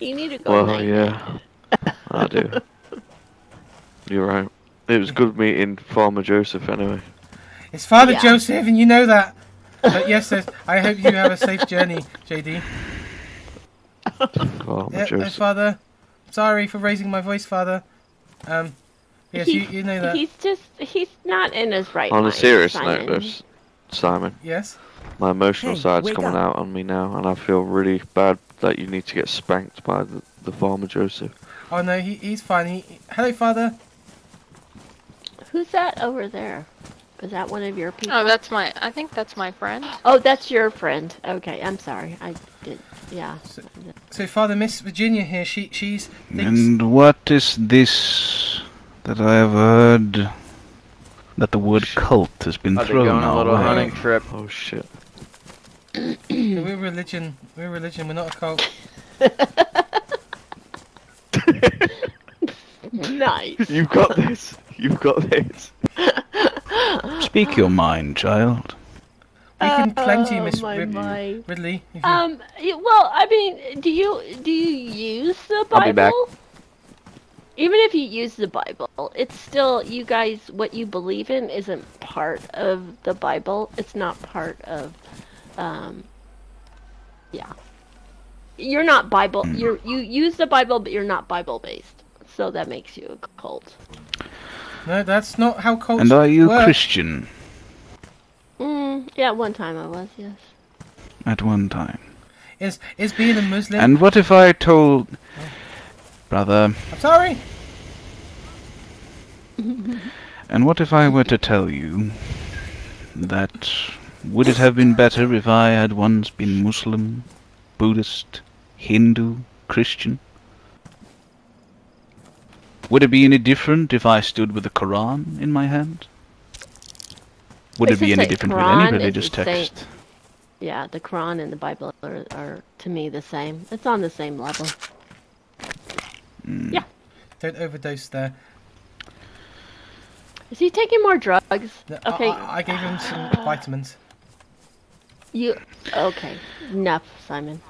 you need to go Well, night. yeah, I do. You're right. It was good meeting Farmer Joseph anyway. It's Father Yeah. Joseph, and you know that. But yes, I hope you have a safe journey, JD. Farmer Yeah, Joseph. Father. Sorry for raising my voice, Father. Um, yes, you, He's- you know that. He's just, he's not in his right On a serious Simon. note, though, Simon, Yes. my emotional Hey, side's coming up. out on me now, and I feel really bad that you need to get spanked by the, the Farmer Joseph. Oh no, he, he's fine. He, hello, Father. Who's that over there? Is that one of your people? Oh, that's my. I think that's my friend. Oh, that's your friend. Okay, I'm sorry. I did. Yeah. So, Father, Miss Virginia here. She she's thinks. And what is this that I have heard that the word cult has been How's it thrown going? A our little way? hunting trip. Oh shit. We're religion. We're religion. We're not a cult. Nice. You've got this. You've got this. Speak your mind, child. We can plenty, Oh, Miss my, Rid- my. Ridley. Um. Well, I mean, do you do you use the Bible? I'll be back. Even if you use the Bible, it's still you guys. What you believe in isn't part of the Bible. It's not part of. Um. Yeah. You're not Bible. Hmm. You're you use the Bible, but you're not Bible based. So that makes you a cult. no, that's not how cults And are you work. Christian Mm, yeah, one time I was. Yes. at one time? Is is being a Muslim? And what if I told. Brother, I'm sorry. and what if I were to tell you that would it have been better if I had once been Muslim, Buddhist, Hindu, Christian? Would it be any different if I stood with the Quran in my hand? Would I it be any say different with any religious the same- text? Yeah, the Quran and the Bible are, are to me the same. It's on the same level. Hmm. Yeah. Don't overdose there. Is he taking more drugs? No, Okay. I, I gave him some vitamins. You okay? Enough, Simon.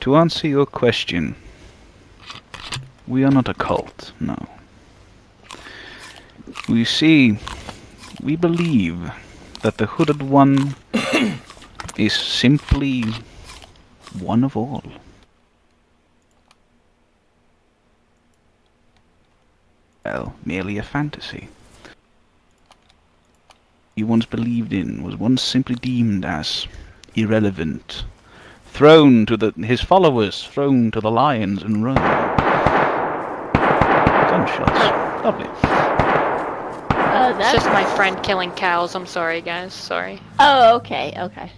To answer your question, we are not a cult, no. We see, we believe that the Hooded One is simply one of all. Well, merely a fantasy. He once believed in was once simply deemed as irrelevant thrown to the his followers, thrown to the lions and run. Gunshots. Lovely. Uh, It's that's just my friend killing cows. I'm sorry, guys. Sorry. oh, okay, okay.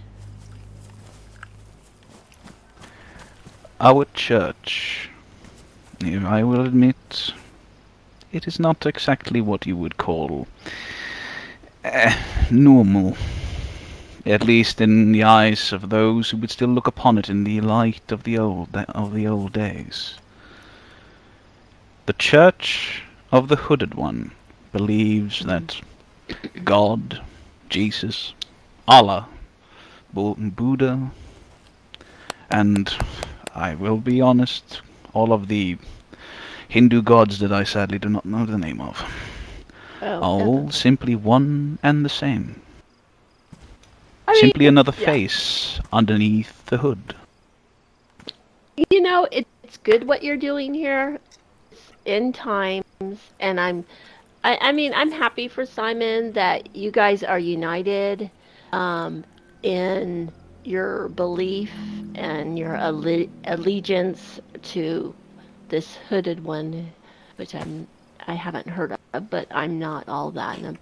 Our church, I will admit, it is not exactly what you would call uh, normal. At least in the eyes of those who would still look upon it in the light of the old of the old days. The Church of the Hooded One believes that God, Jesus, Allah, Bu- Buddha, and I will be honest, all of the Hindu gods that I sadly do not know the name of Oh, all okay. simply one and the same. I mean, Simply another yeah. face underneath the hood. You know, it, it's good what you're doing here. It's in times, and I'm, I, I mean, I'm happy for Simon that you guys are united, um, in your belief and your alle- allegiance to this hooded one, which I'm, I haven't heard of, but I'm not all that, and I'm,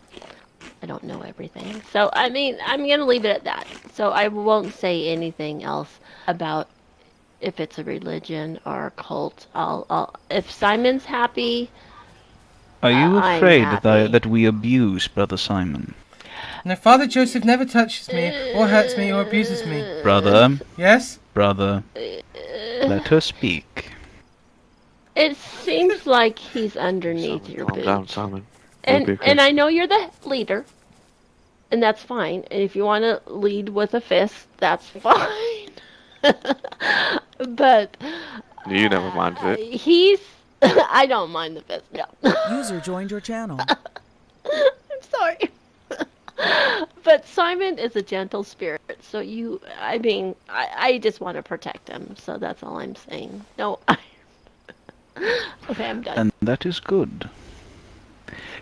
I don't know everything. So I mean, I'm gonna leave it at that. So I won't say anything else about if it's a religion or a cult. I'll, I'll if Simon's happy, Are you I'm afraid that, I, that we abuse Brother Simon? No, Father Joseph never touches me, or hurts me, or abuses me. Brother, Yes? brother, uh, let her speak. It seems like he's underneath Simon, your calm boot. down, Simon. Don't And be and I know you're the leader, and that's fine. And if you want to lead with a fist, that's fine. but You never minded Uh, it. he's. I don't mind the fist. No. User joined your channel. I'm sorry. but Simon is a gentle spirit, so you. I mean, I, I just want to protect him, so that's all I'm saying. No. I, okay, I'm done. And that is good.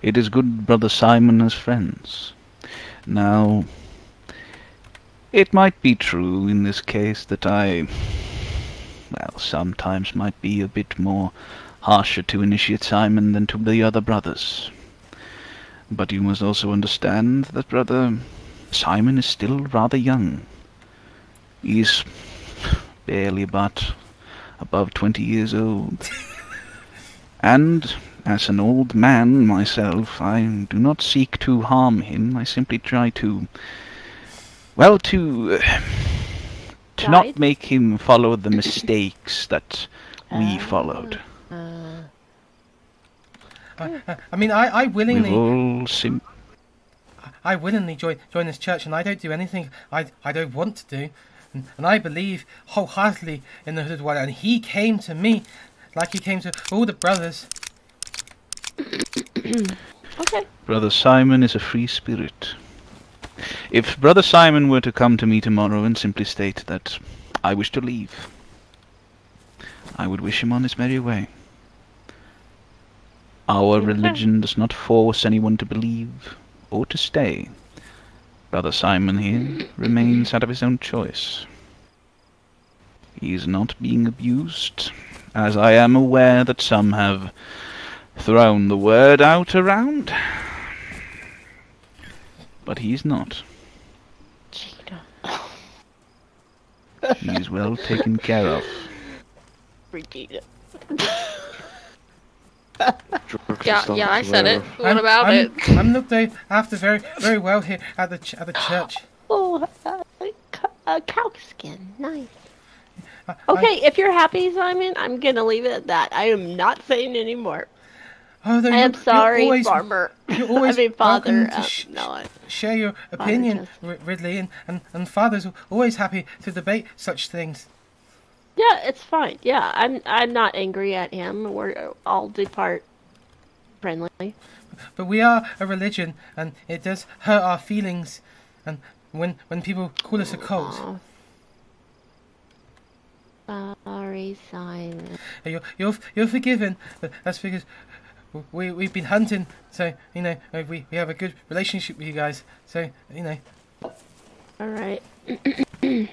It is good Brother Simon has friends. Now, it might be true in this case that I, well, sometimes might be a bit more harsher to Initiate Simon than to the other brothers. But you must also understand that Brother Simon is still rather young. He's barely but above twenty years old. And as an old man myself, I do not seek to harm him. I simply try to, well, to uh, to Guide? not make him follow the mistakes that we Ah. followed. Uh, I, I mean, I, I We've willingly, all sim- I willingly join join this church, and I don't do anything I I don't want to do, and, and I believe wholeheartedly in the Hooded One. And he came to me, like he came to all the brothers. okay. Brother Simon is a free spirit. If Brother Simon were to come to me tomorrow and simply state that I wish to leave, I would wish him on his merry way. Our Okay. religion does not force anyone to believe or to stay. Brother Simon here remains out of his own choice. He is not being abused, as I am aware that some have thrown the word out around. But he's not. Cheetah. He is well taken care of. Regina. Yeah, yeah, I as said well. it. What about I'm, it? I'm looked a- after very very well here at the ch- at the church. Oh, uh, a cow skin. Nice. I- I- Okay, if you're happy, Simon, I'm gonna leave it at that. I am not saying any more. oh, I am sorry, always- farmer. you're always I mean, father. Uh, sh- no, I- Share your opinion, just- Ridley, and, and, and father's always happy to debate such things. yeah, it's fine. Yeah, I'm. I'm not angry at him. We're all depart friendly. But we are a religion, and it does hurt our feelings. And when when people call us a cult, Oh. Sorry, Simon. you're you're you're forgiven. But that's because we we've been hunting, so you know uh, we we have a good relationship with you guys. So you know. All right.